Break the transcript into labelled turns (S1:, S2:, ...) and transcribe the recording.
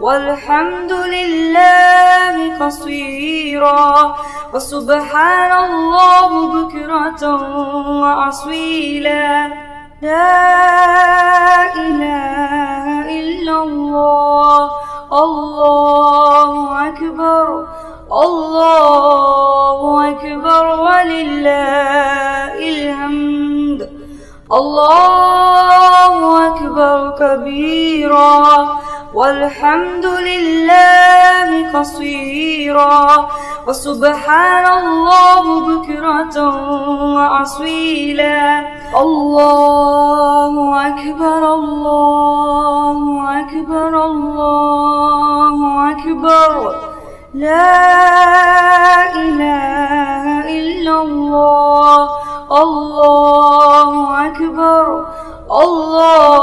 S1: والحمد لله قصيرا وسبحان الله بكرة وأصيلا. لا إله إلا الله. الله أكبر. الله أكبر. ولله الحمد. الله أكبر كبيرا. والحمد لله قصيرا وسبحان الله بكرة وأصيلا. الله أكبر الله أكبر الله أكبر. لا إله إلا الله. الله أكبر الله